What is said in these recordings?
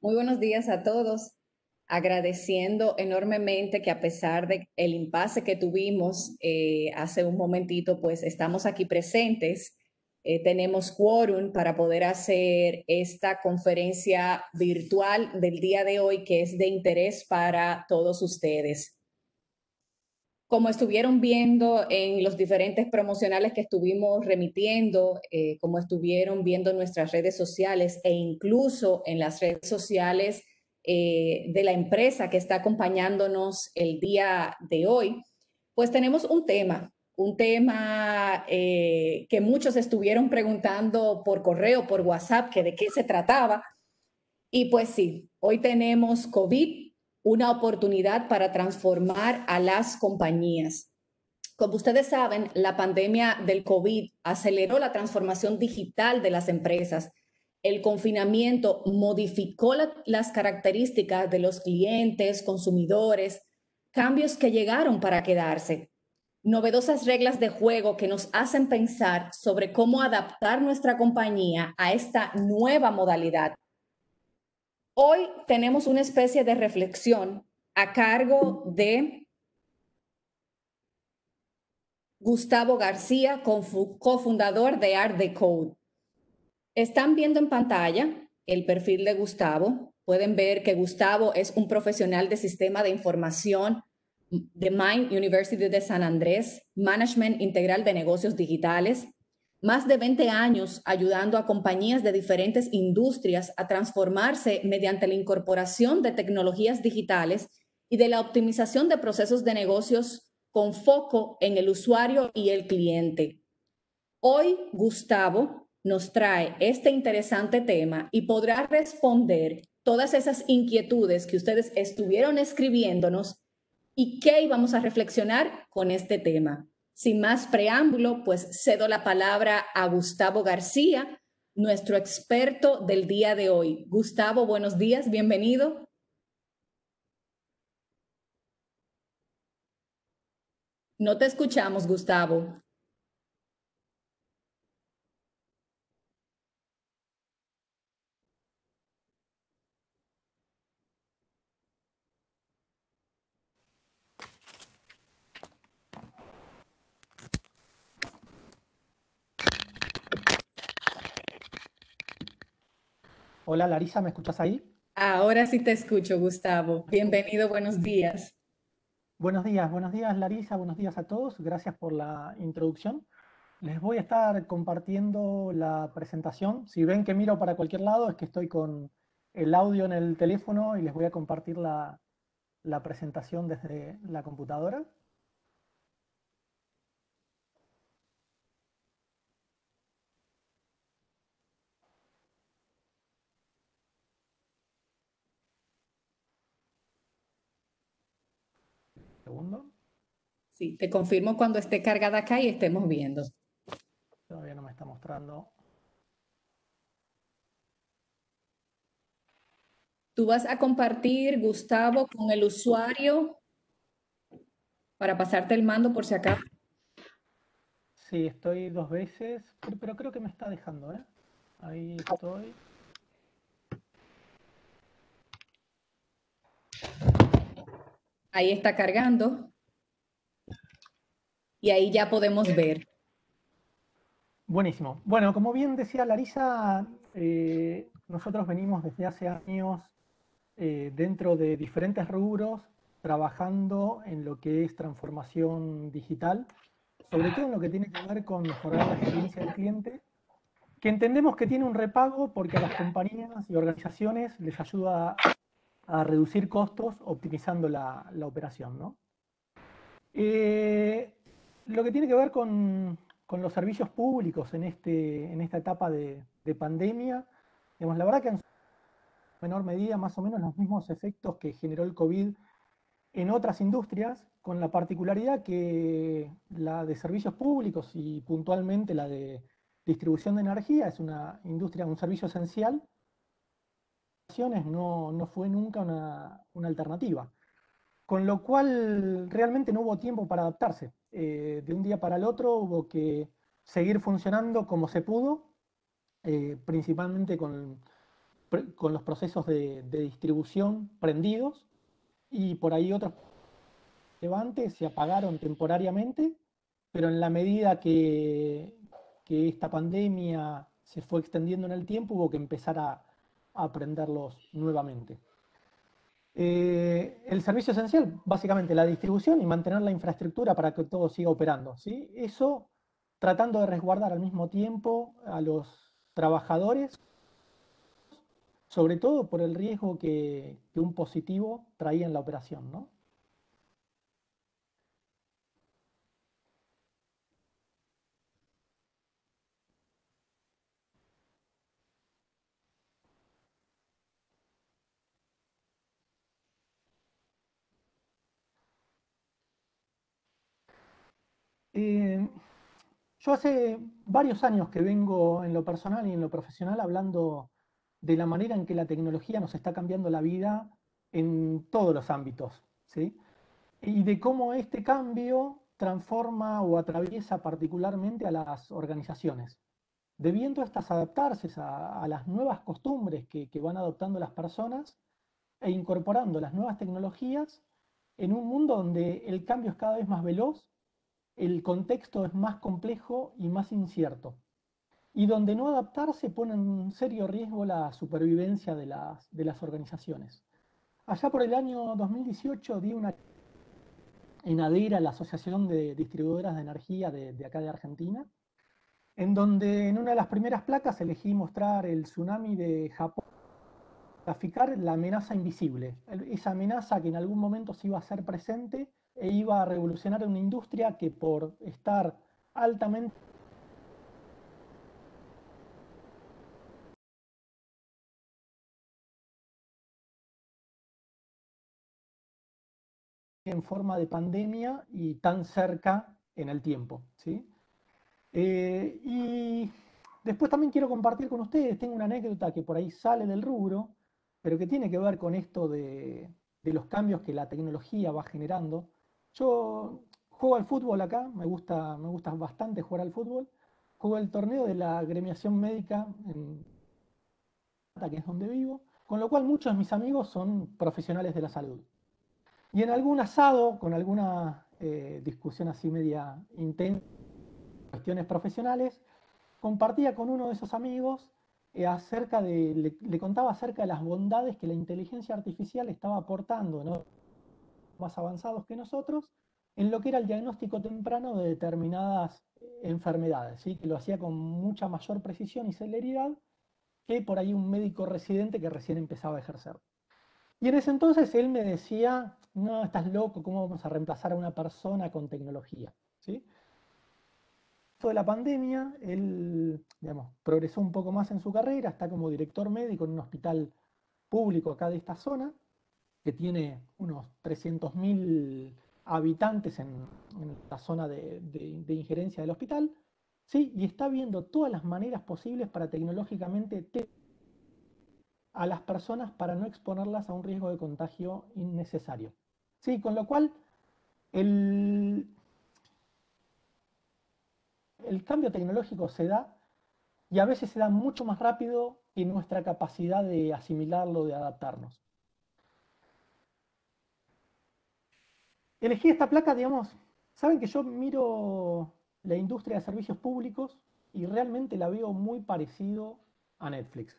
Muy buenos días a todos. Agradeciendo enormemente que a pesar del el impasse que tuvimos eh, hace un momentito, pues estamos aquí presentes. Eh, tenemos quórum para poder hacer esta conferencia virtual del día de hoy que es de interés para todos ustedes. Como estuvieron viendo en los diferentes promocionales que estuvimos remitiendo, eh, como estuvieron viendo en nuestras redes sociales e incluso en las redes sociales eh, de la empresa que está acompañándonos el día de hoy, pues tenemos un tema, un tema eh, que muchos estuvieron preguntando por correo, por WhatsApp, que de qué se trataba. Y pues sí, hoy tenemos COVID una oportunidad para transformar a las compañías. Como ustedes saben, la pandemia del COVID aceleró la transformación digital de las empresas. El confinamiento modificó las características de los clientes, consumidores, cambios que llegaron para quedarse, novedosas reglas de juego que nos hacen pensar sobre cómo adaptar nuestra compañía a esta nueva modalidad Hoy tenemos una especie de reflexión a cargo de Gustavo García, cofundador de Art Code. Están viendo en pantalla el perfil de Gustavo. Pueden ver que Gustavo es un profesional de sistema de información de Mind University de San Andrés, Management Integral de Negocios Digitales, más de 20 años ayudando a compañías de diferentes industrias a transformarse mediante la incorporación de tecnologías digitales y de la optimización de procesos de negocios con foco en el usuario y el cliente. Hoy Gustavo nos trae este interesante tema y podrá responder todas esas inquietudes que ustedes estuvieron escribiéndonos y qué íbamos a reflexionar con este tema. Sin más preámbulo, pues cedo la palabra a Gustavo García, nuestro experto del día de hoy. Gustavo, buenos días, bienvenido. No te escuchamos, Gustavo. Hola Larisa, ¿me escuchas ahí? Ahora sí te escucho, Gustavo. Bienvenido, buenos días. Buenos días, buenos días Larisa, buenos días a todos. Gracias por la introducción. Les voy a estar compartiendo la presentación. Si ven que miro para cualquier lado es que estoy con el audio en el teléfono y les voy a compartir la, la presentación desde la computadora. segundo. Sí, te confirmo cuando esté cargada acá y estemos viendo. Todavía no me está mostrando. Tú vas a compartir, Gustavo, con el usuario para pasarte el mando por si acá. Sí, estoy dos veces, pero creo que me está dejando, ¿eh? Ahí estoy. Ahí está cargando. Y ahí ya podemos ver. Buenísimo. Bueno, como bien decía Larisa, eh, nosotros venimos desde hace años eh, dentro de diferentes rubros trabajando en lo que es transformación digital, sobre todo en lo que tiene que ver con mejorar la experiencia del cliente, que entendemos que tiene un repago porque a las compañías y organizaciones les ayuda a reducir costos optimizando la, operación. ¿no? Eh, lo que tiene que ver con, los servicios públicos en, este, en esta etapa de, pandemia, digamos, la verdad que en menor medida más o menos los mismos efectos que generó el COVID en otras industrias, con la particularidad que la de servicios públicos y puntualmente la de distribución de energía es una industria, un servicio esencial, no, no fue nunca una, alternativa. con lo cual realmente no hubo tiempo para adaptarse. Eh, de un día para el otro hubo que seguir funcionando como se pudo, eh, principalmente con, los procesos de, distribución prendidos y por ahí otros levantes se apagaron temporariamente, pero en la medida que, esta pandemia se fue extendiendo en el tiempo, hubo que empezar a, a nuevamente. Eh, el servicio esencial, básicamente la distribución y mantener la infraestructura para que todo siga operando. ¿sí? Eso tratando de resguardar al mismo tiempo a los trabajadores, sobre todo por el riesgo que, que un positivo traía en la operación. ¿no? Eh, yo hace varios años que vengo en lo personal y en lo profesional hablando de la manera en que la tecnología nos está cambiando la vida en todos los ámbitos, ¿sí? Y de cómo este cambio transforma o atraviesa particularmente a las organizaciones, debiendo estas adaptarse a, a las nuevas costumbres que, que van adoptando las personas e incorporando las nuevas tecnologías en un mundo donde el cambio es cada vez más veloz el contexto es más complejo y más incierto, y donde no adaptarse pone en serio riesgo la supervivencia de las, organizaciones. Allá por el año 2018 di una en ADERA, la Asociación de Distribuidoras de Energía de, de, acá de Argentina, en donde en una de las primeras placas elegí mostrar el tsunami de Japón, graficar la amenaza invisible, esa amenaza que en algún momento se iba a hacer presente e iba a revolucionar una industria que por estar altamente en forma de pandemia y tan cerca en el tiempo. ¿sí? Eh, y después también quiero compartir con ustedes, tengo una anécdota que por ahí sale del rubro, pero que tiene que ver con esto de, de los cambios que la tecnología va generando. Yo juego al fútbol acá, me gusta, me gusta bastante jugar al fútbol. Juego el torneo de la gremiación médica en que es donde vivo, con lo cual muchos de mis amigos son profesionales de la salud. Y en algún asado, con alguna eh, discusión así media intensa, cuestiones profesionales, compartía con uno de esos amigos eh, acerca de, le, le, contaba acerca de las bondades que la inteligencia artificial estaba aportando, ¿no? Más avanzados que nosotros en lo que era el diagnóstico temprano de determinadas enfermedades, ¿sí? que lo hacía con mucha mayor precisión y celeridad que por ahí un médico residente que recién empezaba a ejercer. Y en ese entonces él me decía, no, estás loco, ¿cómo vamos a reemplazar a una persona con tecnología? ¿Sí? de la pandemia, él digamos, progresó un poco más en su carrera, está como director médico en un hospital público acá de esta zona, que tiene unos 300.000 habitantes en, la zona de, de, de, injerencia del hospital, ¿sí? y está viendo todas las maneras posibles para tecnológicamente a las personas para no exponerlas a un riesgo de contagio innecesario. ¿Sí? Con lo cual, el, el cambio tecnológico se da y a veces se da mucho más rápido que nuestra capacidad de asimilarlo, de adaptarnos. Elegí esta placa, digamos, saben que yo miro la industria de servicios públicos y realmente la veo muy parecido a Netflix.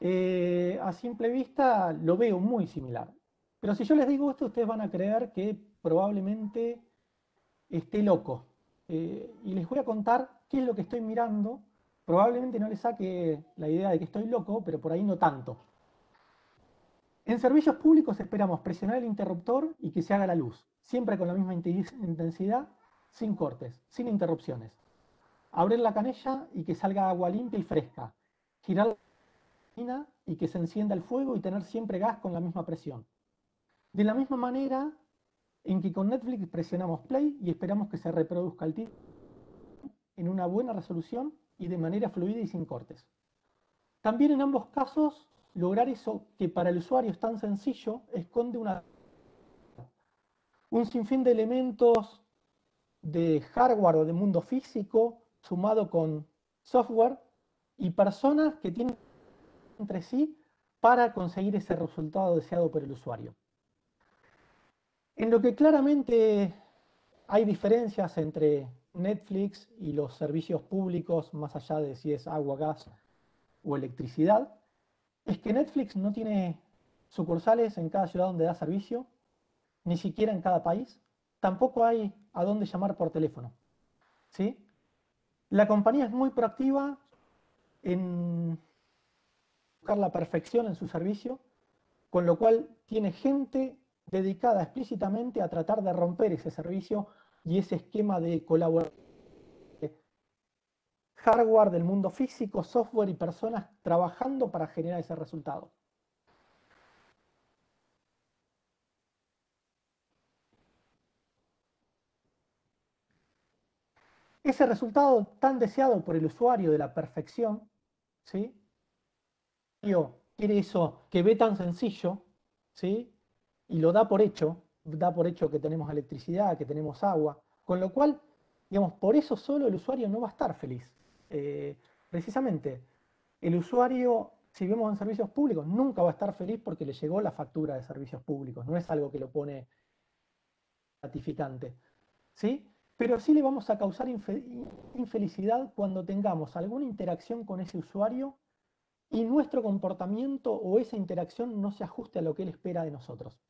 Eh, a simple vista lo veo muy similar. Pero si yo les digo esto, ustedes van a creer que probablemente esté loco. Eh, y les voy a contar qué es lo que estoy mirando. Probablemente no les saque la idea de que estoy loco, pero por ahí no tanto. En servicios públicos esperamos presionar el interruptor y que se haga la luz, siempre con la misma intensidad, sin cortes, sin interrupciones. Abrir la canilla y que salga agua limpia y fresca. Girar la cocina y que se encienda el fuego y tener siempre gas con la misma presión. De la misma manera en que con Netflix presionamos play y esperamos que se reproduzca el título en una buena resolución y de manera fluida y sin cortes. También en ambos casos lograr eso que para el usuario es tan sencillo, esconde un sinfín de elementos de hardware o de mundo físico sumado con software y personas que tienen entre sí para conseguir ese resultado deseado por el usuario. En lo que claramente hay diferencias entre Netflix y los servicios públicos, más allá de si es agua, gas o electricidad, es que Netflix no tiene sucursales en cada ciudad donde da servicio, ni siquiera en cada país, tampoco hay a dónde llamar por teléfono. ¿sí? La compañía es muy proactiva en buscar la perfección en su servicio, con lo cual tiene gente dedicada explícitamente a tratar de romper ese servicio y ese esquema de colaboración. Hardware del mundo físico, software y personas trabajando para generar ese resultado. Ese resultado tan deseado por el usuario de la perfección, ¿sí? quiere eso que ve tan sencillo, ¿sí? Y lo da por hecho, da por hecho que tenemos electricidad, que tenemos agua, con lo cual, digamos, por eso solo el usuario no va a estar feliz. Eh, precisamente, el usuario, si vemos en servicios públicos, nunca va a estar feliz porque le llegó la factura de servicios públicos, no es algo que lo pone gratificante. ¿Sí? pero sí le vamos a causar infelicidad cuando tengamos alguna interacción con ese usuario y nuestro comportamiento o esa interacción no se ajuste a lo que él espera de nosotros.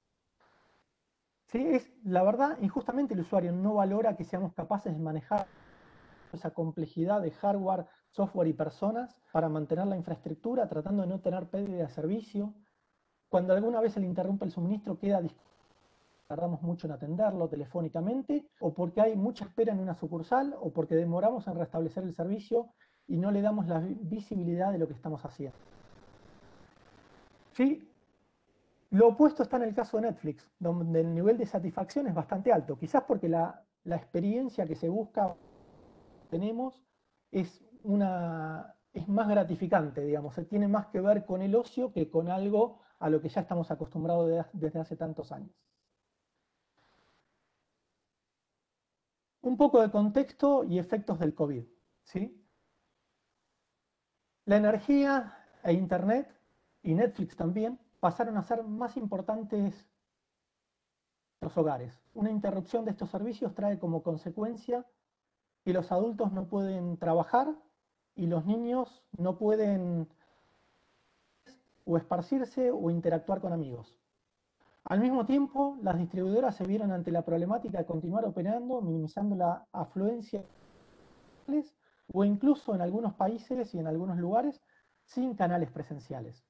¿Sí? Es, la verdad, injustamente el usuario no valora que seamos capaces de manejar esa complejidad de hardware, software y personas para mantener la infraestructura, tratando de no tener pérdida de servicio. Cuando alguna vez se le interrumpe el suministro, queda tardamos mucho en atenderlo telefónicamente, o porque hay mucha espera en una sucursal, o porque demoramos en restablecer el servicio y no le damos la visibilidad de lo que estamos haciendo. ¿Sí? Lo opuesto está en el caso de Netflix, donde el nivel de satisfacción es bastante alto, quizás porque la, la experiencia que se busca tenemos es, una, es más gratificante, digamos, tiene más que ver con el ocio que con algo a lo que ya estamos acostumbrados desde hace tantos años. Un poco de contexto y efectos del COVID. ¿sí? La energía e Internet, y Netflix también, pasaron a ser más importantes los hogares. Una interrupción de estos servicios trae como consecuencia que los adultos no pueden trabajar y los niños no pueden o esparcirse o interactuar con amigos. Al mismo tiempo, las distribuidoras se vieron ante la problemática de continuar operando, minimizando la afluencia o incluso en algunos países y en algunos lugares sin canales presenciales.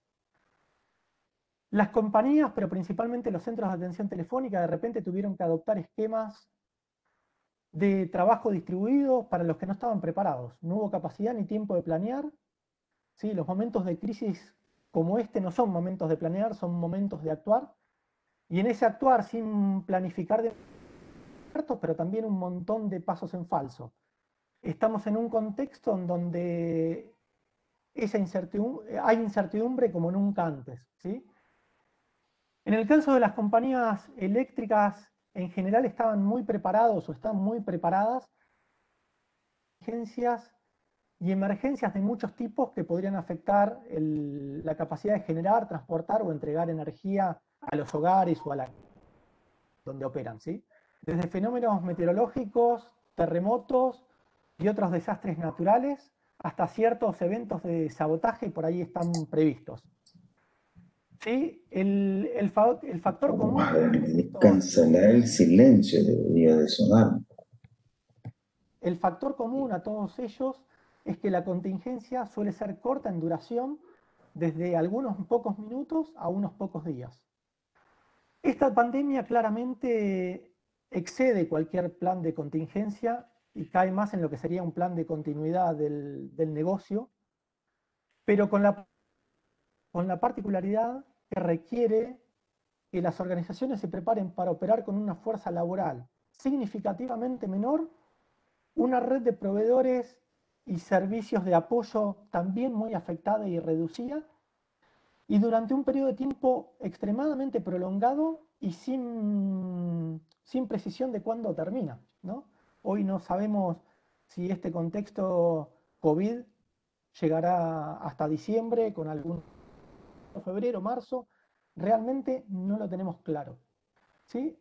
Las compañías, pero principalmente los centros de atención telefónica, de repente tuvieron que adoptar esquemas de trabajo distribuidos para los que no estaban preparados. No hubo capacidad ni tiempo de planear. ¿sí? Los momentos de crisis como este no son momentos de planear, son momentos de actuar. Y en ese actuar sin planificar de pero también un montón de pasos en falso. Estamos en un contexto en donde esa incertidumbre, hay incertidumbre como nunca antes. ¿sí? En el caso de las compañías eléctricas, en general estaban muy preparados o están muy preparadas emergencias y emergencias de muchos tipos que podrían afectar la capacidad de generar, transportar o entregar energía a los hogares o a la donde operan, ¿sí? Desde fenómenos meteorológicos, terremotos y otros desastres naturales, hasta ciertos eventos de sabotaje por ahí están previstos. ¿Sí? El, el, el factor común... Cancelar el silencio debería de sonar. El factor común a todos ellos es que la contingencia suele ser corta en duración, desde algunos pocos minutos a unos pocos días. Esta pandemia claramente excede cualquier plan de contingencia y cae más en lo que sería un plan de continuidad del, negocio, pero con la, con la particularidad que requiere que las organizaciones se preparen para operar con una fuerza laboral significativamente menor, una red de proveedores y servicios de apoyo también muy afectada y reducida, y durante un periodo de tiempo extremadamente prolongado y sin, precisión de cuándo termina. Hoy no sabemos si este contexto COVID llegará hasta diciembre con algún febrero, marzo, realmente no lo tenemos claro. ¿sí?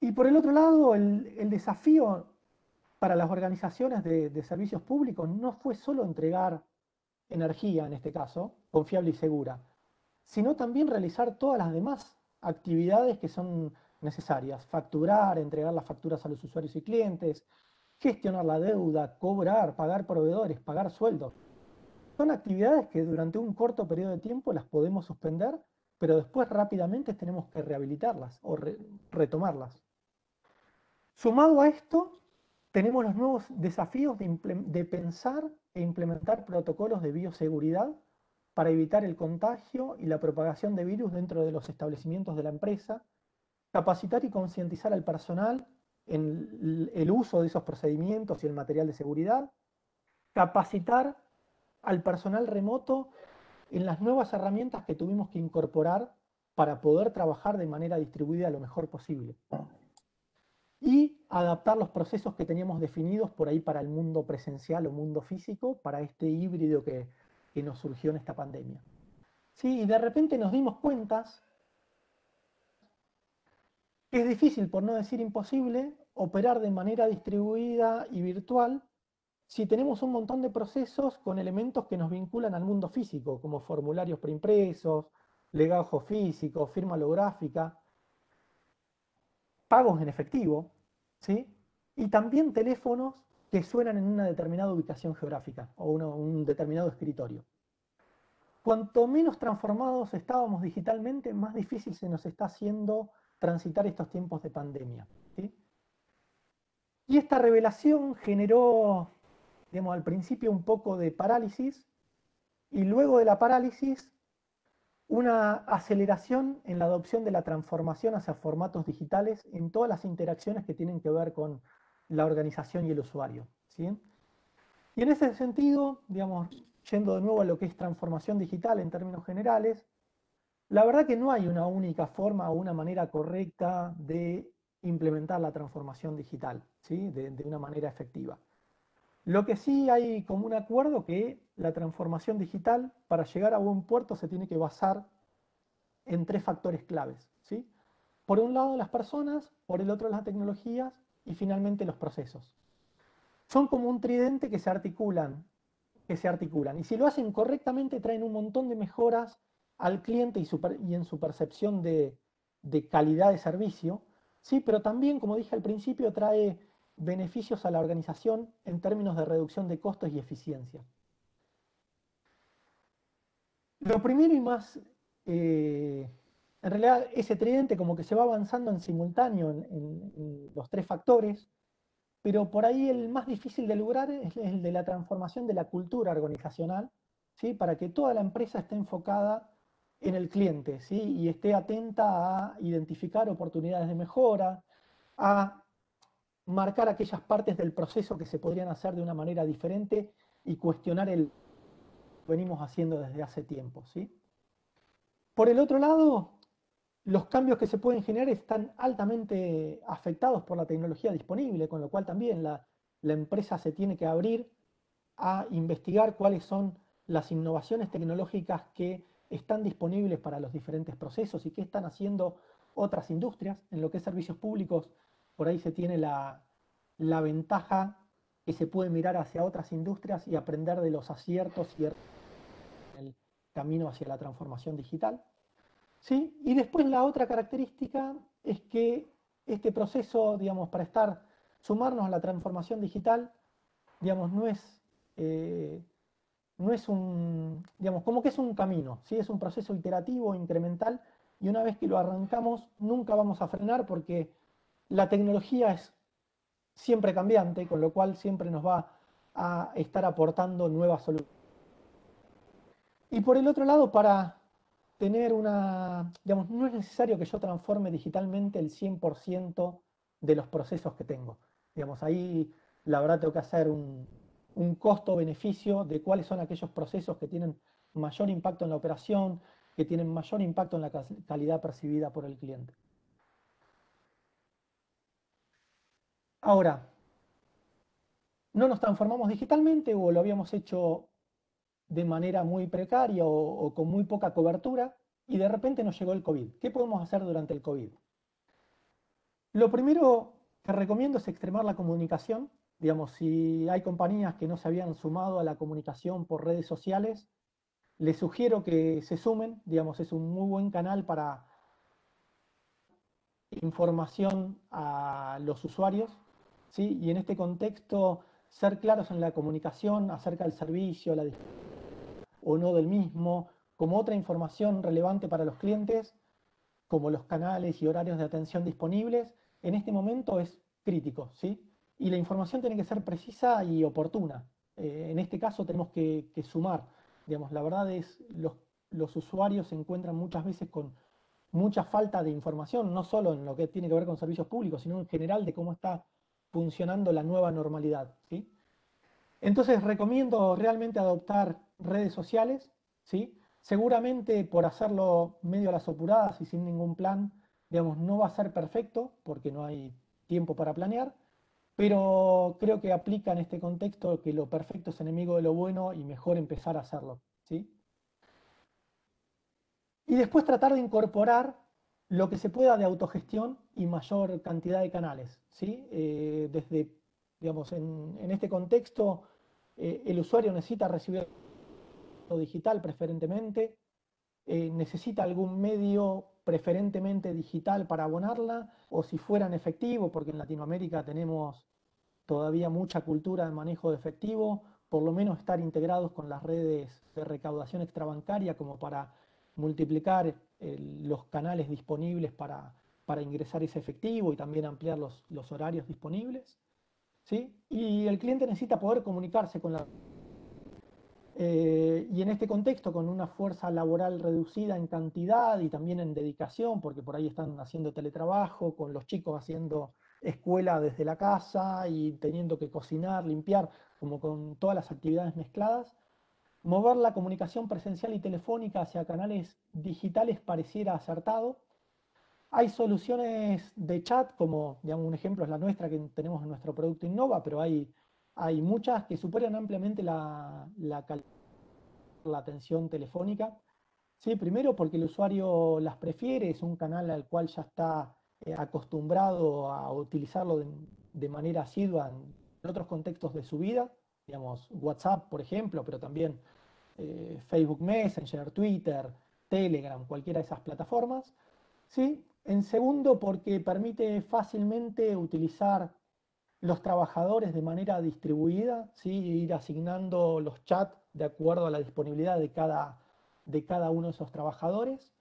Y por el otro lado, el, desafío para las organizaciones de, servicios públicos no fue solo entregar energía, en este caso, confiable y segura, sino también realizar todas las demás actividades que son necesarias. Facturar, entregar las facturas a los usuarios y clientes, gestionar la deuda, cobrar, pagar proveedores, pagar sueldos. Son actividades que durante un corto periodo de tiempo las podemos suspender, pero después rápidamente tenemos que rehabilitarlas o retomarlas. Sumado a esto, tenemos los nuevos desafíos de, pensar e implementar protocolos de bioseguridad para evitar el contagio y la propagación de virus dentro de los establecimientos de la empresa, capacitar y concientizar al personal en el uso de esos procedimientos y el material de seguridad, capacitar al personal remoto en las nuevas herramientas que tuvimos que incorporar para poder trabajar de manera distribuida lo mejor posible y adaptar los procesos que teníamos definidos por ahí para el mundo presencial o mundo físico, para este híbrido que, nos surgió en esta pandemia. Sí, y de repente nos dimos cuentas que es difícil, por no decir imposible, operar de manera distribuida y virtual si tenemos un montón de procesos con elementos que nos vinculan al mundo físico, como formularios preimpresos, legajo físico, firma holográfica, pagos en efectivo, ¿sí? y también teléfonos que suenan en una determinada ubicación geográfica o un determinado escritorio. Cuanto menos transformados estábamos digitalmente, más difícil se nos está haciendo transitar estos tiempos de pandemia. Y esta revelación generó, al principio un poco de parálisis y luego de la parálisis una aceleración en la adopción de la transformación hacia formatos digitales en todas las interacciones que tienen que ver con la organización y el usuario. ¿sí? Y en ese sentido, digamos, yendo de nuevo a lo que es transformación digital en términos generales, la verdad que no hay una única forma o una manera correcta de implementar la transformación digital, ¿sí? de, de una manera efectiva. Lo que sí hay como un acuerdo que la transformación digital, para llegar a buen puerto, se tiene que basar en tres factores claves. ¿sí? Por un lado las personas, por el otro las tecnologías y finalmente los procesos. Son como un tridente que se articulan, que se articulan. Y si lo hacen correctamente traen un montón de mejoras al cliente y, en su percepción de, de calidad de servicio, ¿sí? pero también, como dije al principio, trae beneficios a la organización en términos de reducción de costos y eficiencia. Lo primero y más, eh, en realidad ese tridente como que se va avanzando en simultáneo en, los tres factores, pero por ahí el más difícil de lograr es el de la transformación de la cultura organizacional, ¿sí? para que toda la empresa esté enfocada en el cliente ¿sí? y esté atenta a identificar oportunidades de mejora, a marcar aquellas partes del proceso que se podrían hacer de una manera diferente y cuestionar el que venimos haciendo desde hace tiempo. ¿sí? Por el otro lado, los cambios que se pueden generar están altamente afectados por la tecnología disponible, con lo cual también la, la empresa se tiene que abrir a investigar cuáles son las innovaciones tecnológicas que están disponibles para los diferentes procesos y qué están haciendo otras industrias. En lo que es servicios públicos, por ahí se tiene la, ventaja que se puede mirar hacia otras industrias y aprender de los aciertos y el camino hacia la transformación digital. ¿Sí? Y después la otra característica es que este proceso, digamos, para estar, sumarnos a la transformación digital, digamos, no es, eh, no es un, digamos, como que es un camino, ¿sí? es un proceso iterativo, incremental, y una vez que lo arrancamos, nunca vamos a frenar porque la tecnología es siempre cambiante, con lo cual siempre nos va a estar aportando nuevas soluciones. Y por el otro lado, para tener una, digamos, no es necesario que yo transforme digitalmente el 100% de los procesos que tengo. Digamos, ahí la verdad tengo que hacer un, un costo-beneficio de cuáles son aquellos procesos que tienen mayor impacto en la operación, que tienen mayor impacto en la calidad percibida por el cliente. Ahora, no nos transformamos digitalmente o lo habíamos hecho de manera muy precaria o, con muy poca cobertura y de repente nos llegó el COVID. ¿Qué podemos hacer durante el COVID? Lo primero que recomiendo es extremar la comunicación. Digamos, si hay compañías que no se habían sumado a la comunicación por redes sociales, les sugiero que se sumen. Digamos, es un muy buen canal para información a los usuarios. Y en este contexto, ser claros en la comunicación acerca del servicio, la o no del mismo, como otra información relevante para los clientes, como los canales y horarios de atención disponibles, en este momento es crítico, ¿sí? Y la información tiene que ser precisa y oportuna. Eh, en este caso tenemos que, sumar, digamos, la verdad es los, los usuarios se encuentran muchas veces con mucha falta de información, no solo en lo que tiene que ver con servicios públicos, sino en general de cómo está funcionando la nueva normalidad, ¿sí? Entonces recomiendo realmente adoptar redes sociales, ¿sí? Seguramente por hacerlo medio a las apuradas y sin ningún plan, digamos, no va a ser perfecto porque no hay tiempo para planear, pero creo que aplica en este contexto que lo perfecto es enemigo de lo bueno y mejor empezar a hacerlo, ¿sí? Y después tratar de incorporar lo que se pueda de autogestión y mayor cantidad de canales, ¿sí? Eh, desde, digamos, en, este contexto, eh, el usuario necesita recibir digital preferentemente, eh, necesita algún medio preferentemente digital para abonarla, o si fuera en efectivo, porque en Latinoamérica tenemos todavía mucha cultura de manejo de efectivo, por lo menos estar integrados con las redes de recaudación extrabancaria como para multiplicar eh, los canales disponibles para, para, ingresar ese efectivo y también ampliar los, los horarios disponibles. ¿sí? Y el cliente necesita poder comunicarse con la eh, y en este contexto, con una fuerza laboral reducida en cantidad y también en dedicación, porque por ahí están haciendo teletrabajo, con los chicos haciendo escuela desde la casa y teniendo que cocinar, limpiar, como con todas las actividades mezcladas, mover la comunicación presencial y telefónica hacia canales digitales pareciera acertado. Hay soluciones de chat, como digamos, un ejemplo es la nuestra que tenemos en nuestro producto Innova, pero hay hay muchas que superan ampliamente la, la, la atención telefónica. Sí, primero porque el usuario las prefiere, es un canal al cual ya está eh, acostumbrado a utilizarlo de, manera asidua en otros contextos de su vida, digamos WhatsApp, por ejemplo, pero también eh, Facebook Messenger, Twitter, Telegram, cualquiera de esas plataformas. ¿sí? En segundo, porque permite fácilmente utilizar los trabajadores de manera distribuida, ¿sí? ir asignando los chats de acuerdo a la disponibilidad de cada, de cada uno de esos trabajadores.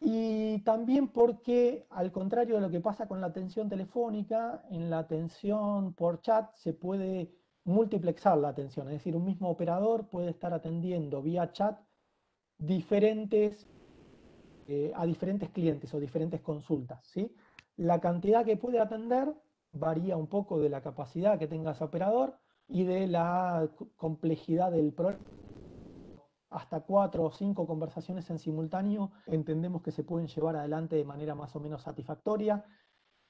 Y también porque, al contrario de lo que pasa con la atención telefónica, en la atención por chat se puede multiplexar la atención, es decir, un mismo operador puede estar atendiendo vía chat diferentes, eh, a diferentes clientes o diferentes consultas. ¿sí? La cantidad que puede atender varía un poco de la capacidad que tenga ese operador y de la complejidad del problema. Hasta cuatro o cinco conversaciones en simultáneo entendemos que se pueden llevar adelante de manera más o menos satisfactoria.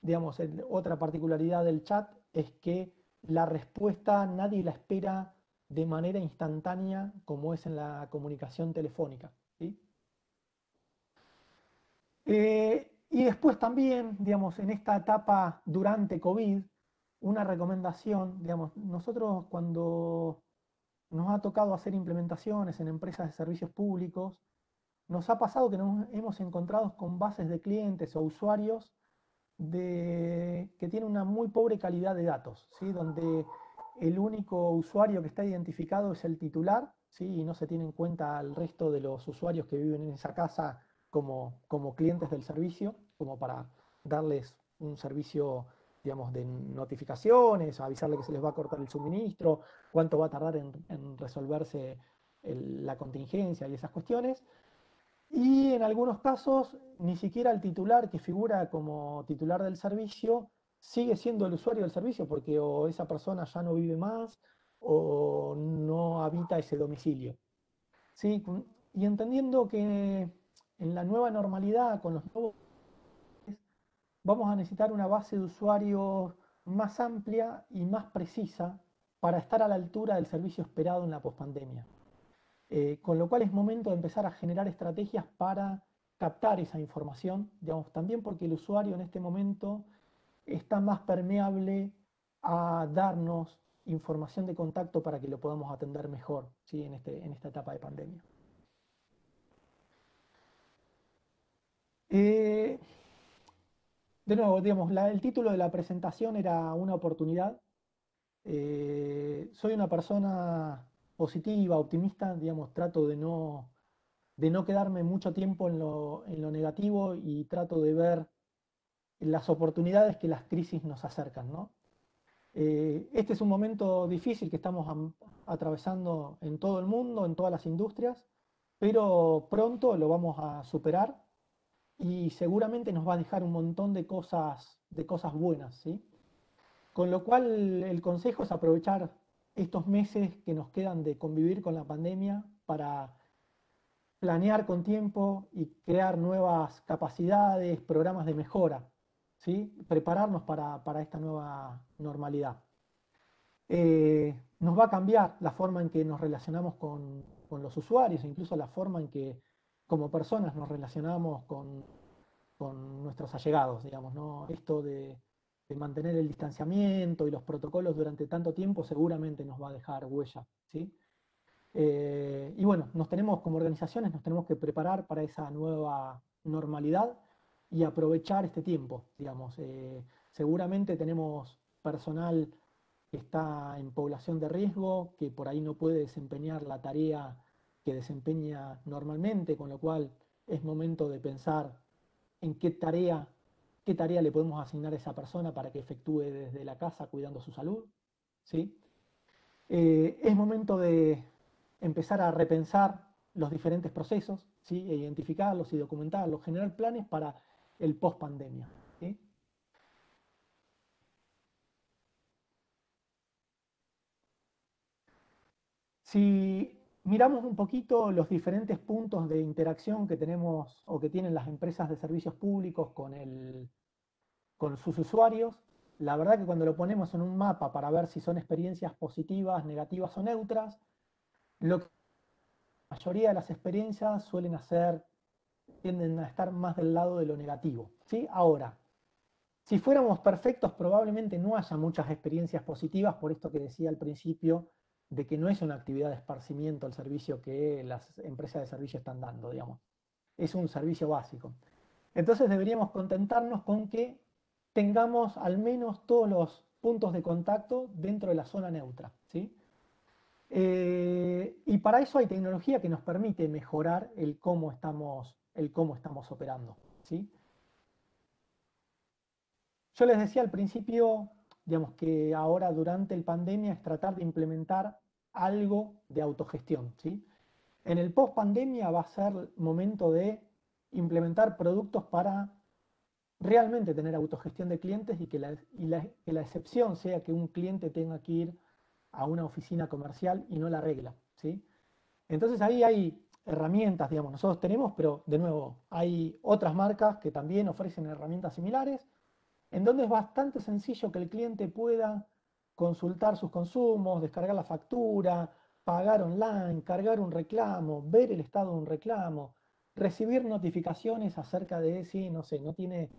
Digamos, otra particularidad del chat es que la respuesta nadie la espera de manera instantánea como es en la comunicación telefónica. Eh, y después también, digamos, en esta etapa durante COVID, una recomendación, digamos, nosotros cuando nos ha tocado hacer implementaciones en empresas de servicios públicos, nos ha pasado que nos hemos encontrado con bases de clientes o usuarios de, que tienen una muy pobre calidad de datos, ¿sí? donde el único usuario que está identificado es el titular, ¿sí? y no se tiene en cuenta al resto de los usuarios que viven en esa casa como, como clientes del servicio, como para darles un servicio digamos, de notificaciones, avisarle que se les va a cortar el suministro, cuánto va a tardar en, resolverse la contingencia y esas cuestiones. Y en algunos casos, ni siquiera el titular que figura como titular del servicio sigue siendo el usuario del servicio porque o esa persona ya no vive más o no habita ese domicilio. ¿Sí? Y entendiendo que en la nueva normalidad, con los nuevos vamos a necesitar una base de usuarios más amplia y más precisa para estar a la altura del servicio esperado en la pospandemia. Eh, con lo cual es momento de empezar a generar estrategias para captar esa información, digamos, también porque el usuario en este momento está más permeable a darnos información de contacto para que lo podamos atender mejor ¿sí? en, este, en esta etapa de pandemia. Eh, de nuevo, digamos, el título de la presentación era una oportunidad. Eh, soy una persona positiva, optimista, digamos, trato de no, de no quedarme mucho tiempo en lo, negativo y trato de ver las oportunidades que las crisis nos acercan. Eh, este es un momento difícil que estamos atravesando en todo el mundo, en todas las industrias, pero pronto lo vamos a superar y seguramente nos va a dejar un montón de cosas, de cosas buenas. ¿sí? Con lo cual el consejo es aprovechar estos meses que nos quedan de convivir con la pandemia para planear con tiempo y crear nuevas capacidades, programas de mejora, ¿sí? prepararnos para, esta nueva normalidad. Eh, nos va a cambiar la forma en que nos relacionamos con, los usuarios, incluso la forma en que como personas nos relacionamos con, nuestros allegados, digamos, ¿no? Esto de, mantener el distanciamiento y los protocolos durante tanto tiempo seguramente nos va a dejar huella, ¿sí? Eh, y bueno, nos tenemos como organizaciones, nos tenemos que preparar para esa nueva normalidad y aprovechar este tiempo, digamos. Eh, seguramente tenemos personal que está en población de riesgo, que por ahí no puede desempeñar la tarea que desempeña normalmente, con lo cual es momento de pensar en qué tarea, qué tarea le podemos asignar a esa persona para que efectúe desde la casa cuidando su salud. ¿sí? Eh, es momento de empezar a repensar los diferentes procesos, ¿sí? e identificarlos y documentarlos, generar planes para el post pandemia. Si miramos un poquito los diferentes puntos de interacción que tenemos o que tienen las empresas de servicios públicos con, el, con sus usuarios, la verdad que cuando lo ponemos en un mapa para ver si son experiencias positivas, negativas o neutras, la mayoría de las experiencias suelen hacer, tienden a estar más del lado de lo negativo. ¿sí? Ahora, si fuéramos perfectos, probablemente no haya muchas experiencias positivas, por esto que decía al principio, de que no es una actividad de esparcimiento el servicio que las empresas de servicio están dando, digamos. Es un servicio básico. Entonces deberíamos contentarnos con que tengamos al menos todos los puntos de contacto dentro de la zona neutra. ¿sí? Eh, y para eso hay tecnología que nos permite mejorar el cómo estamos, el cómo estamos operando. ¿sí? Yo les decía al principio, digamos que ahora durante el pandemia es tratar de implementar algo de autogestión. ¿sí? En el post pandemia va a ser momento de implementar productos para realmente tener autogestión de clientes y que la, que la excepción sea que un cliente tenga que ir a una oficina comercial y no la regla. ¿sí? Entonces ahí hay herramientas, digamos, nosotros tenemos, pero de nuevo, hay otras marcas que también ofrecen herramientas similares, en donde es bastante sencillo que el cliente pueda consultar sus consumos, descargar la factura, pagar online, cargar un reclamo, ver el estado de un reclamo, recibir notificaciones acerca de si, no sé, no tiene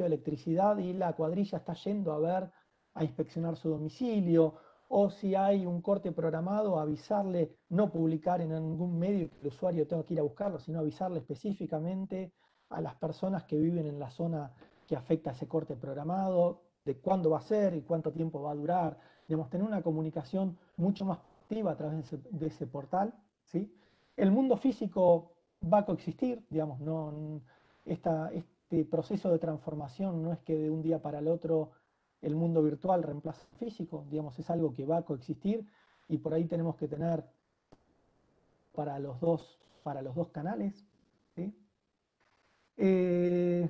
electricidad y la cuadrilla está yendo a ver, a inspeccionar su domicilio, o si hay un corte programado, avisarle, no publicar en ningún medio que el usuario tenga que ir a buscarlo, sino avisarle específicamente a las personas que viven en la zona que afecta ese corte programado, de cuándo va a ser y cuánto tiempo va a durar. Digamos, tener una comunicación mucho más activa a través de ese, portal. ¿sí? El mundo físico va a coexistir, digamos, no, este proceso de transformación no es que de un día para el otro el mundo virtual reemplaza el físico, digamos, es algo que va a coexistir y por ahí tenemos que tener para los dos, para los dos canales. Eh,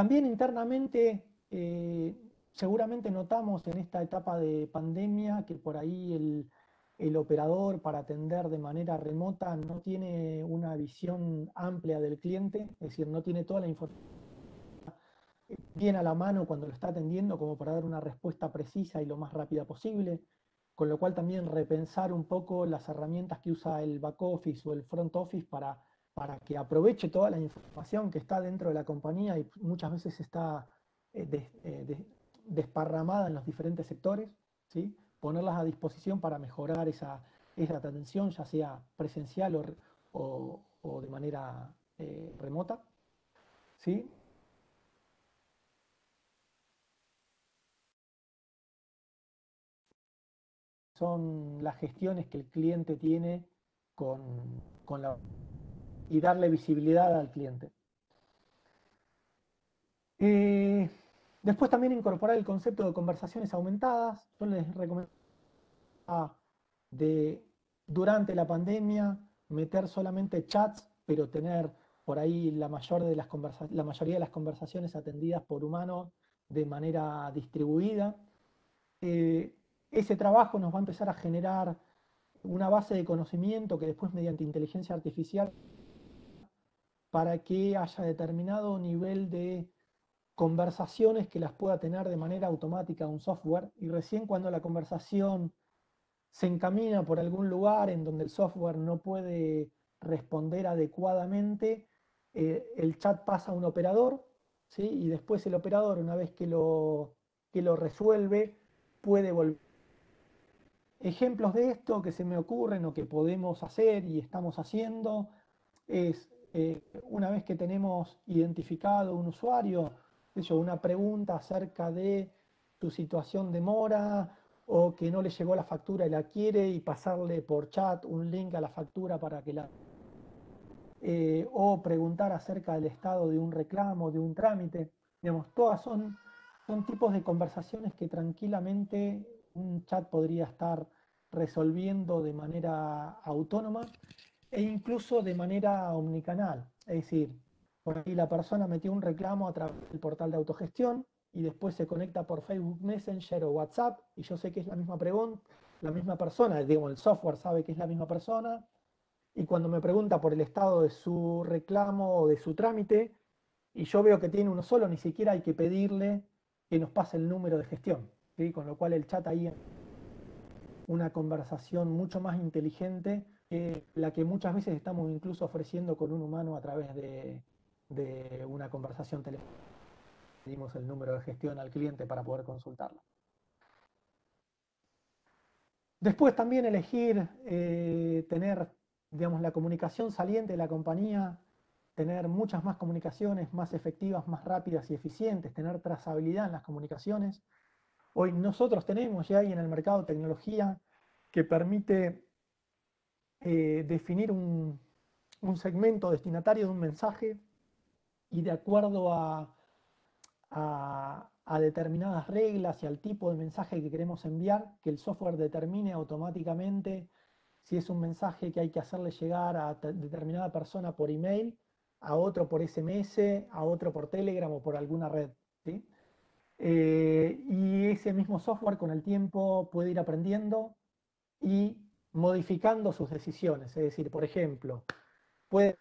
también internamente, eh, seguramente notamos en esta etapa de pandemia que por ahí el operador para atender de manera remota no tiene una visión amplia del cliente, es decir, no tiene toda la información bien a la mano cuando lo está atendiendo como para dar una respuesta precisa y lo más rápida posible, con lo cual también repensar un poco las herramientas que usa el back office o el front office para, para que aproveche toda la información que está dentro de la compañía y muchas veces está eh, eh, desparramada en los diferentes sectores, ¿sí? ponerlas a disposición para mejorar esa, esa atención, ya sea presencial o, o, de manera eh, remota. ¿sí? son las gestiones que el cliente tiene con, con la, y darle visibilidad al cliente. Eh, después también incorporar el concepto de conversaciones aumentadas. Yo les recomiendo de durante la pandemia meter solamente chats, pero tener por ahí la, mayor de las la mayoría de las conversaciones atendidas por humanos de manera distribuida. Eh, ese trabajo nos va a empezar a generar una base de conocimiento que después mediante inteligencia artificial para que haya determinado nivel de conversaciones que las pueda tener de manera automática un software y recién cuando la conversación se encamina por algún lugar en donde el software no puede responder adecuadamente, eh, el chat pasa a un operador ¿sí? y después el operador una vez que lo, que lo resuelve puede volver Ejemplos de esto que se me ocurren o que podemos hacer y estamos haciendo es eh, una vez que tenemos identificado un usuario, una pregunta acerca de tu situación de mora o que no le llegó la factura y la quiere y pasarle por chat un link a la factura para que la... Eh, o preguntar acerca del estado de un reclamo, de un trámite. Digamos, todas son, son tipos de conversaciones que tranquilamente un chat podría estar resolviendo de manera autónoma e incluso de manera omnicanal. Es decir, por ahí la persona metió un reclamo a través del portal de autogestión y después se conecta por Facebook Messenger o WhatsApp y yo sé que es la misma pregunta, la misma persona, digo, el software sabe que es la misma persona y cuando me pregunta por el estado de su reclamo o de su trámite y yo veo que tiene uno solo, ni siquiera hay que pedirle que nos pase el número de gestión con lo cual el chat ahí una conversación mucho más inteligente que la que muchas veces estamos incluso ofreciendo con un humano a través de, una conversación telefónica. Dimos el número de gestión al cliente para poder consultarlo. Después también elegir eh, tener, digamos, la comunicación saliente de la compañía, tener muchas más comunicaciones más efectivas, más rápidas y eficientes, tener trazabilidad en las comunicaciones, Hoy nosotros tenemos ya ahí en el mercado tecnología que permite eh, definir un, segmento destinatario de un mensaje y de acuerdo a, a, determinadas reglas y al tipo de mensaje que queremos enviar, que el software determine automáticamente si es un mensaje que hay que hacerle llegar a determinada persona por email, a otro por SMS, a otro por Telegram o por alguna red. Eh, y ese mismo software con el tiempo puede ir aprendiendo y modificando sus decisiones. Es decir, por ejemplo, puede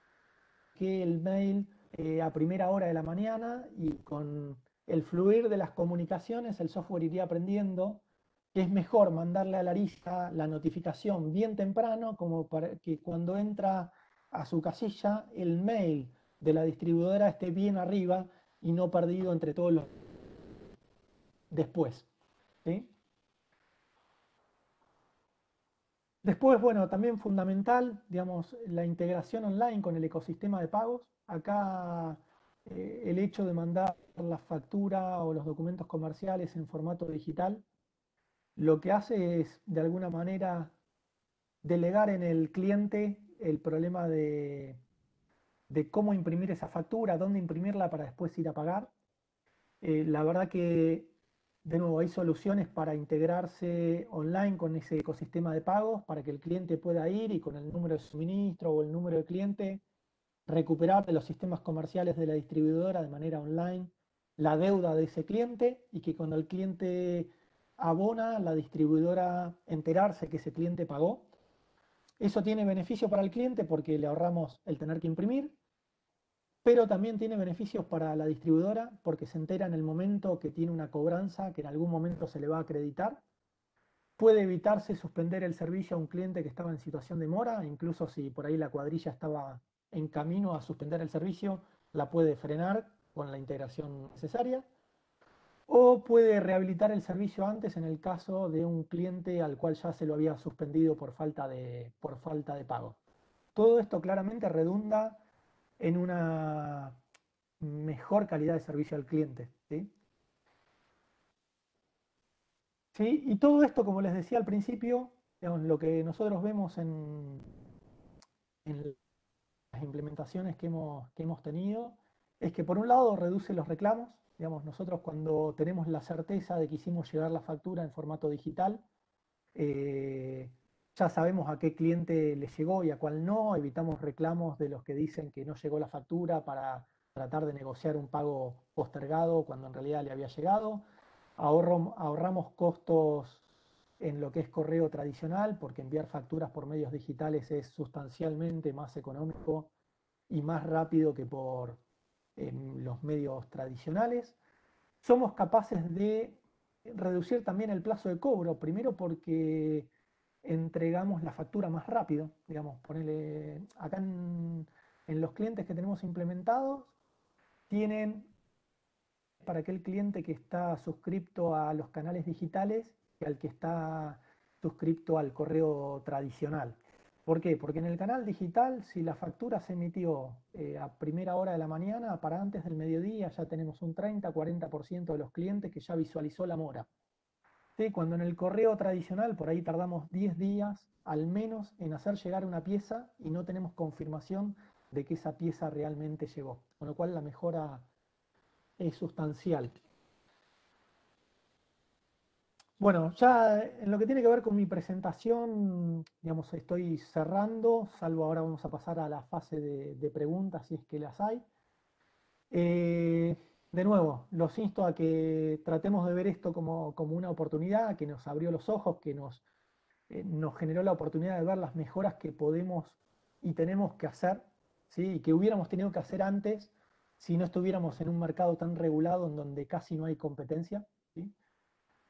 que el mail eh, a primera hora de la mañana y con el fluir de las comunicaciones el software iría aprendiendo que es mejor mandarle a la lista la notificación bien temprano como para que cuando entra a su casilla el mail de la distribuidora esté bien arriba y no perdido entre todos los después. Después, bueno, también fundamental, digamos, la integración online con el ecosistema de pagos. Acá eh, el hecho de mandar la factura o los documentos comerciales en formato digital, lo que hace es, de alguna manera, delegar en el cliente el problema de, de cómo imprimir esa factura, dónde imprimirla para después ir a pagar. Eh, la verdad que de nuevo, hay soluciones para integrarse online con ese ecosistema de pagos para que el cliente pueda ir y con el número de suministro o el número de cliente recuperar de los sistemas comerciales de la distribuidora de manera online la deuda de ese cliente y que cuando el cliente abona la distribuidora enterarse que ese cliente pagó. Eso tiene beneficio para el cliente porque le ahorramos el tener que imprimir, pero también tiene beneficios para la distribuidora porque se entera en el momento que tiene una cobranza que en algún momento se le va a acreditar. Puede evitarse suspender el servicio a un cliente que estaba en situación de mora, incluso si por ahí la cuadrilla estaba en camino a suspender el servicio, la puede frenar con la integración necesaria. O puede rehabilitar el servicio antes en el caso de un cliente al cual ya se lo había suspendido por falta de, por falta de pago. Todo esto claramente redunda en una mejor calidad de servicio al cliente. ¿sí? ¿Sí? Y todo esto, como les decía al principio, lo que nosotros vemos en, las implementaciones que hemos, que hemos tenido es que por un lado reduce los reclamos, digamos, nosotros cuando tenemos la certeza de que hicimos llegar la factura en formato digital, eh, ya sabemos a qué cliente le llegó y a cuál no, evitamos reclamos de los que dicen que no llegó la factura para tratar de negociar un pago postergado cuando en realidad le había llegado. ahorramos costos en lo que es correo tradicional, porque enviar facturas por medios digitales es sustancialmente más económico y más rápido que por los medios tradicionales. Somos capaces de reducir también el plazo de cobro, primero porque entregamos la factura más rápido, digamos, ponerle acá en, los clientes que tenemos implementados, tienen para aquel cliente que está suscripto a los canales digitales y al que está suscripto al correo tradicional. ¿Por qué? Porque en el canal digital, si la factura se emitió eh, a primera hora de la mañana, para antes del mediodía ya tenemos un 30-40% de los clientes que ya visualizó la mora. Cuando en el correo tradicional por ahí tardamos 10 días al menos en hacer llegar una pieza y no tenemos confirmación de que esa pieza realmente llegó, con lo cual la mejora es sustancial. Bueno, ya en lo que tiene que ver con mi presentación, digamos, estoy cerrando, salvo ahora vamos a pasar a la fase de, preguntas si es que las hay. Eh, de nuevo, los insto a que tratemos de ver esto como, una oportunidad, que nos abrió los ojos, que nos, eh, nos generó la oportunidad de ver las mejoras que podemos y tenemos que hacer, ¿sí? y que hubiéramos tenido que hacer antes si no estuviéramos en un mercado tan regulado en donde casi no hay competencia. ¿sí?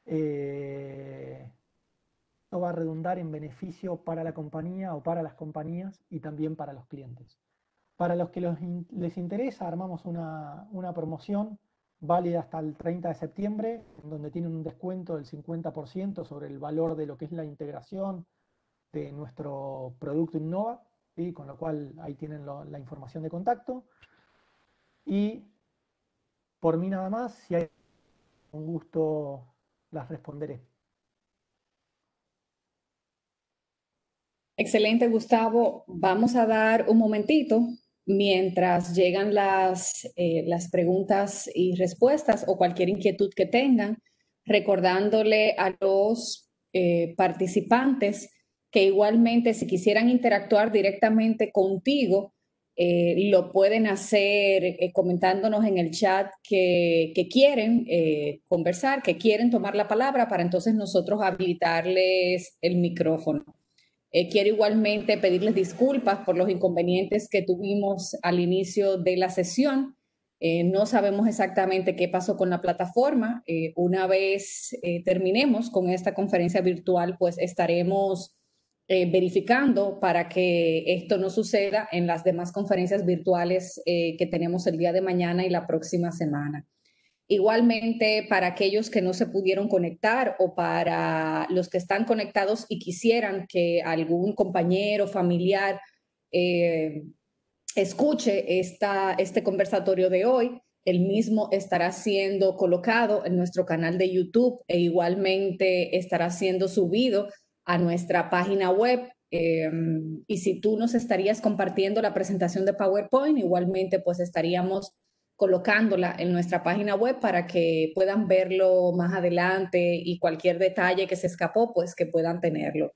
Eh, esto va a redundar en beneficio para la compañía o para las compañías y también para los clientes. Para los que les interesa, armamos una, promoción válida hasta el 30 de septiembre, donde tienen un descuento del 50% sobre el valor de lo que es la integración de nuestro producto Innova, y con lo cual ahí tienen la información de contacto. Y por mí nada más, si hay un gusto las responderé. Excelente, Gustavo. Vamos a dar un momentito mientras llegan las, eh, las preguntas y respuestas o cualquier inquietud que tengan, recordándole a los eh, participantes que igualmente si quisieran interactuar directamente contigo, eh, lo pueden hacer comentándonos en el chat que, que quieren conversar, que quieren tomar la palabra para entonces nosotros habilitarles el micrófono. Eh, quiero igualmente pedirles disculpas por los inconvenientes que tuvimos al inicio de la sesión. Eh, no sabemos exactamente qué pasó con la plataforma. Eh, una vez terminemos con esta conferencia virtual, pues estaremos verificando para que esto no suceda en las demás conferencias virtuales que tenemos el día de mañana y la próxima semana. Igualmente, para aquellos que no se pudieron conectar o para los que están conectados y quisieran que algún compañero, familiar eh, escuche esta, este conversatorio de hoy, el mismo estará siendo colocado en nuestro canal de YouTube e igualmente estará siendo subido a nuestra página web. Em, y si tú nos estarías compartiendo la presentación de PowerPoint, igualmente pues estaríamos colocándola en nuestra página web para que puedan verlo más adelante y cualquier detalle que se escapó, pues que puedan tenerlo.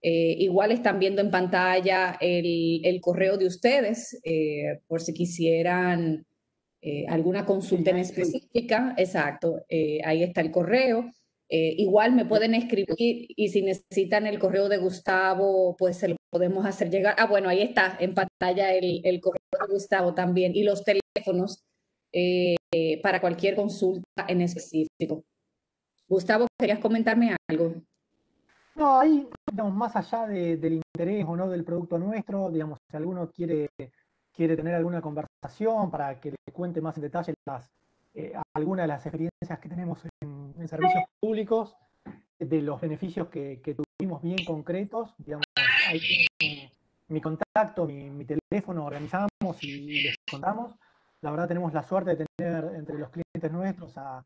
Eh, igual están viendo en pantalla el, correo de ustedes eh, por si quisieran eh, alguna consulta en específica. Exacto, ahí está el correo. Eh, igual me pueden escribir y si necesitan el correo de Gustavo, pues se lo podemos hacer llegar. Ah, bueno, ahí está en pantalla el, el correo de Gustavo también y los teléfonos eh, para cualquier consulta en específico. Gustavo, ¿querías comentarme algo? No, ahí, digamos, más allá del interés o no del producto nuestro, digamos, si alguno quiere, quiere tener alguna conversación para que le cuente más en detalle las, eh, algunas de las experiencias que tenemos en, servicios públicos, de los beneficios que, tuvimos bien concretos, digamos, ahí mi contacto, mi, teléfono, organizamos y les contamos. La verdad tenemos la suerte de tener entre los clientes nuestros a,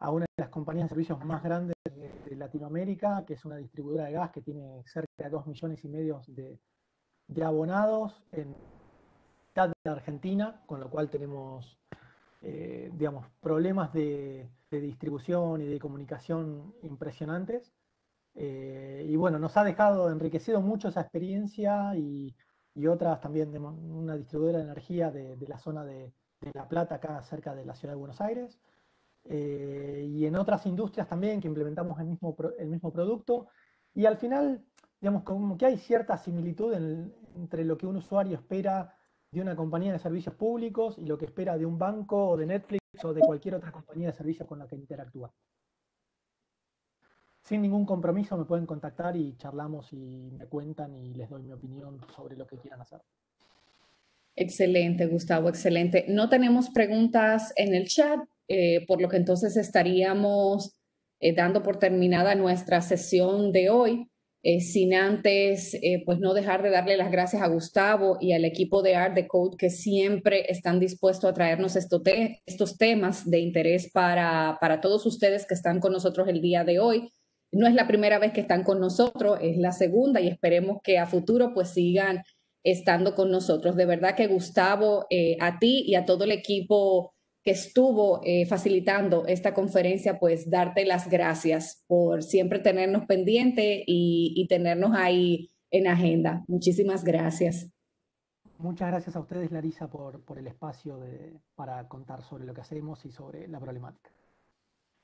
una de las compañías de servicios más grandes de, Latinoamérica, que es una distribuidora de gas que tiene cerca de 2 millones y medio de, de abonados en de Argentina, con lo cual tenemos eh, digamos, problemas de, distribución y de comunicación impresionantes. Eh, y bueno, nos ha dejado enriquecido mucho esa experiencia y, otras también de una distribuidora de energía de, la zona de, La Plata, acá cerca de la ciudad de Buenos Aires. Eh, y en otras industrias también que implementamos el mismo, el mismo producto. Y al final, digamos, como que hay cierta similitud entre lo que un usuario espera de una compañía de servicios públicos y lo que espera de un banco o de Netflix o de cualquier otra compañía de servicios con la que interactúa. Sin ningún compromiso me pueden contactar y charlamos y me cuentan y les doy mi opinión sobre lo que quieran hacer. Excelente, Gustavo, excelente. No tenemos preguntas en el chat, eh, por lo que entonces estaríamos eh, dando por terminada nuestra sesión de hoy. Eh, sin antes, eh, pues no dejar de darle las gracias a Gustavo y al equipo de Art de Code que siempre están dispuestos a traernos estos temas de interés para, para todos ustedes que están con nosotros el día de hoy. No es la primera vez que están con nosotros, es la segunda y esperemos que a futuro pues sigan estando con nosotros. De verdad que Gustavo, eh, a ti y a todo el equipo que estuvo eh, facilitando esta conferencia, pues darte las gracias por siempre tenernos pendiente y, tenernos ahí en agenda. Muchísimas gracias. Muchas gracias a ustedes, Larisa, por, por el espacio para contar sobre lo que hacemos y sobre la problemática.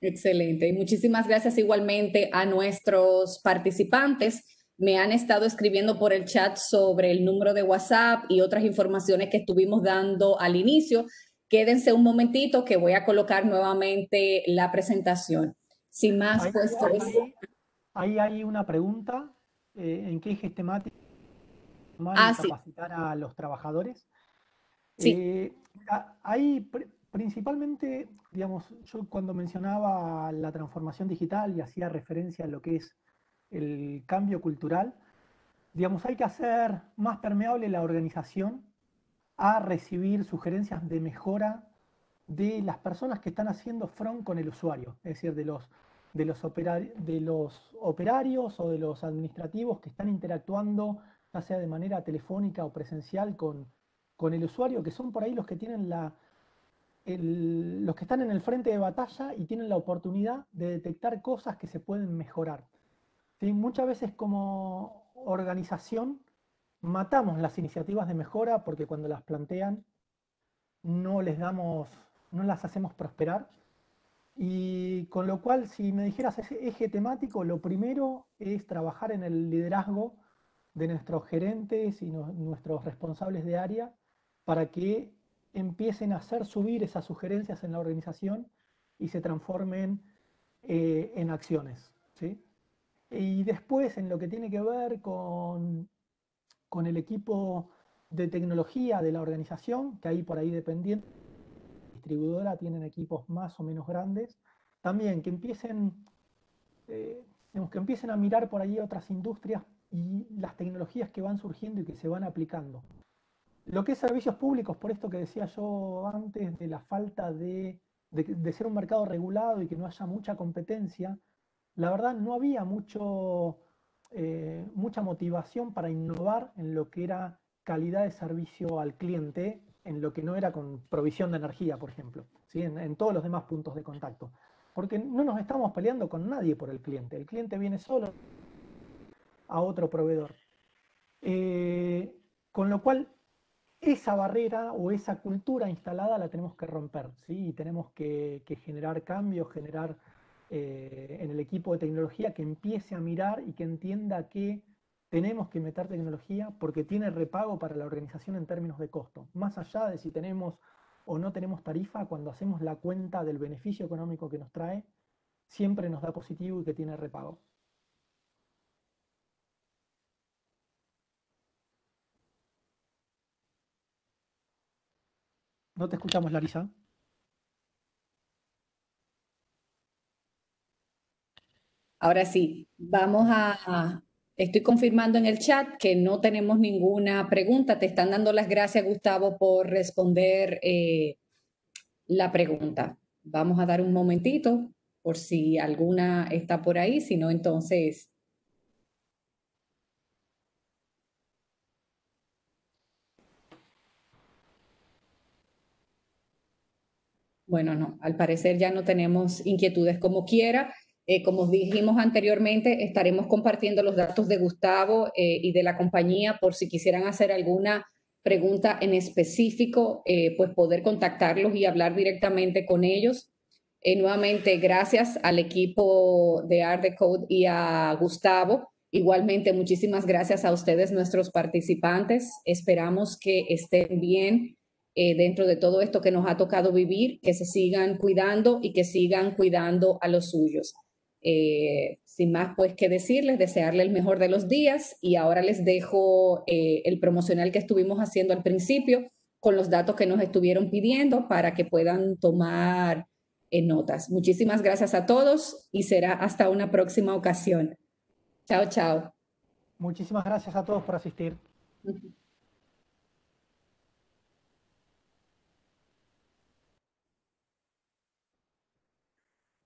Excelente. Y muchísimas gracias igualmente a nuestros participantes. Me han estado escribiendo por el chat sobre el número de WhatsApp y otras informaciones que estuvimos dando al inicio. Quédense un momentito que voy a colocar nuevamente la presentación. Sin más, ahí, pues... Ahí, hay una pregunta. Eh, ¿En qué ejes temáticos ah, capacitar a los trabajadores? Sí. Eh, ahí principalmente, digamos, yo cuando mencionaba la transformación digital y hacía referencia a lo que es el cambio cultural, digamos, hay que hacer más permeable la organización a recibir sugerencias de mejora de las personas que están haciendo front con el usuario, es decir, de los, de los, de los operarios o de los administrativos que están interactuando, ya sea de manera telefónica o presencial, con, con el usuario, que son por ahí los que tienen la, los que están en el frente de batalla y tienen la oportunidad de detectar cosas que se pueden mejorar. Muchas veces como organización matamos las iniciativas de mejora porque cuando las plantean no les damos, no las hacemos prosperar. Y con lo cual, si me dijeras ese eje temático, lo primero es trabajar en el liderazgo de nuestros gerentes y nuestros responsables de área para que empiecen a hacer subir esas sugerencias en la organización y se transformen eh, en acciones. Y después, en lo que tiene que ver con con el equipo de tecnología de la organización, que ahí por ahí dependiendo, distribuidora tienen equipos más o menos grandes, también que empiecen, eh, que empiecen a mirar por ahí otras industrias y las tecnologías que van surgiendo y que se van aplicando. Lo que es servicios públicos, por esto que decía yo antes, de la falta de, de ser un mercado regulado y que no haya mucha competencia, la verdad no había mucho eh, mucha motivación para innovar en lo que era calidad de servicio al cliente, en lo que no era con provisión de energía, por ejemplo, ¿sí? en, todos los demás puntos de contacto. Porque no nos estamos peleando con nadie por el cliente, el cliente viene solo a otro proveedor. Eh, con lo cual, esa barrera o esa cultura instalada la tenemos que romper, ¿sí? y tenemos que, que generar cambios, generar eh, en el equipo de tecnología que empiece a mirar y que entienda que tenemos que meter tecnología porque tiene repago para la organización en términos de costo. Más allá de si tenemos o no tenemos tarifa, cuando hacemos la cuenta del beneficio económico que nos trae, siempre nos da positivo y que tiene repago. No te escuchamos, Larisa. Ahora sí, vamos a, estoy confirmando en el chat que no tenemos ninguna pregunta. Te están dando las gracias, Gustavo, por responder eh, la pregunta. Vamos a dar un momentito por si alguna está por ahí, si no, entonces... Bueno, no, al parecer ya no tenemos inquietudes como quiera. Eh, como dijimos anteriormente, estaremos compartiendo los datos de Gustavo eh, y de la compañía por si quisieran hacer alguna pregunta en específico, eh, pues poder contactarlos y hablar directamente con ellos. nuevamente, gracias al equipo de Art Code y a Gustavo. Igualmente, muchísimas gracias a ustedes, nuestros participantes. Esperamos que estén bien dentro de todo esto que nos ha tocado vivir, que se sigan cuidando y que sigan cuidando a los suyos. Eh, sin más pues que decirles, desearle el mejor de los días y ahora les dejo eh, el promocional que estuvimos haciendo al principio con los datos que nos estuvieron pidiendo para que puedan tomar eh, notas. Muchísimas gracias a todos y será hasta una próxima ocasión. Chao, chao. Muchísimas gracias a todos por asistir.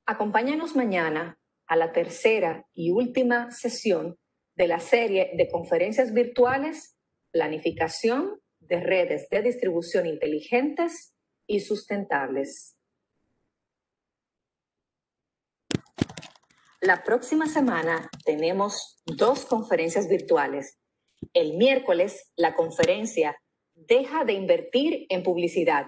Acompáñanos mañana a la tercera y última sesión de la serie de conferencias virtuales Planificación de redes de distribución inteligentes y sustentables. La próxima semana tenemos dos conferencias virtuales. El miércoles, la conferencia Deja de invertir en publicidad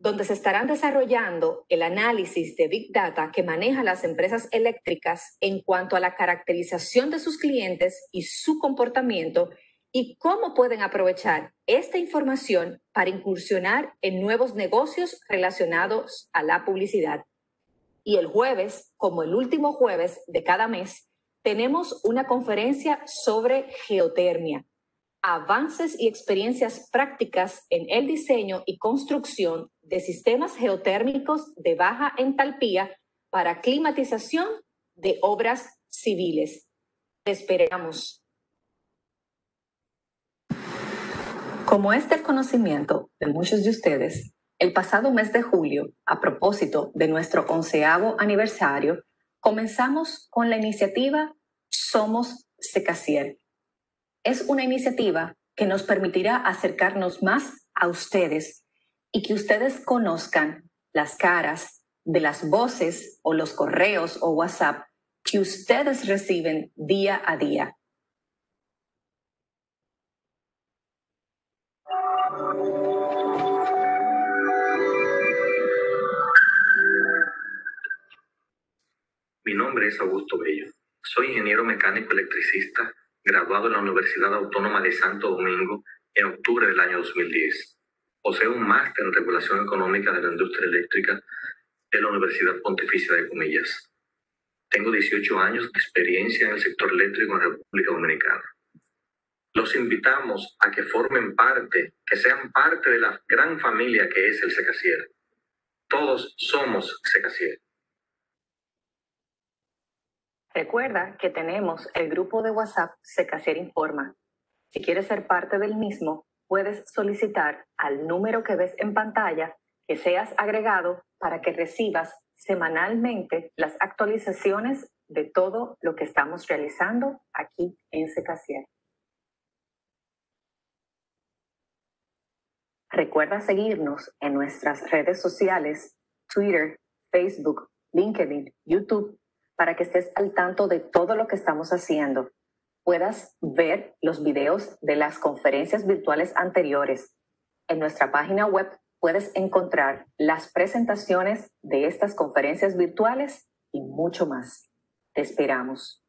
donde se estarán desarrollando el análisis de Big Data que maneja las empresas eléctricas en cuanto a la caracterización de sus clientes y su comportamiento y cómo pueden aprovechar esta información para incursionar en nuevos negocios relacionados a la publicidad. Y el jueves, como el último jueves de cada mes, tenemos una conferencia sobre geotermia, avances y experiencias prácticas en el diseño y construcción de sistemas geotérmicos de baja entalpía para climatización de obras civiles. Te esperamos. Como es del conocimiento de muchos de ustedes, el pasado mes de julio, a propósito de nuestro onceavo aniversario, comenzamos con la iniciativa Somos Secasier es una iniciativa que nos permitirá acercarnos más a ustedes y que ustedes conozcan las caras de las voces o los correos o WhatsApp que ustedes reciben día a día. Mi nombre es Augusto Bello. Soy ingeniero mecánico electricista graduado en la Universidad Autónoma de Santo Domingo en octubre del año 2010. Posee un máster en regulación económica de la industria eléctrica de la Universidad Pontificia de Comillas. Tengo 18 años de experiencia en el sector eléctrico en República Dominicana. Los invitamos a que formen parte, que sean parte de la gran familia que es el Secasier. Todos somos Secasier. Recuerda que tenemos el grupo de WhatsApp Secasier Informa. Si quieres ser parte del mismo, puedes solicitar al número que ves en pantalla que seas agregado para que recibas semanalmente las actualizaciones de todo lo que estamos realizando aquí en Secasier. Recuerda seguirnos en nuestras redes sociales, Twitter, Facebook, LinkedIn, YouTube para que estés al tanto de todo lo que estamos haciendo. Puedas ver los videos de las conferencias virtuales anteriores. En nuestra página web puedes encontrar las presentaciones de estas conferencias virtuales y mucho más. Te esperamos.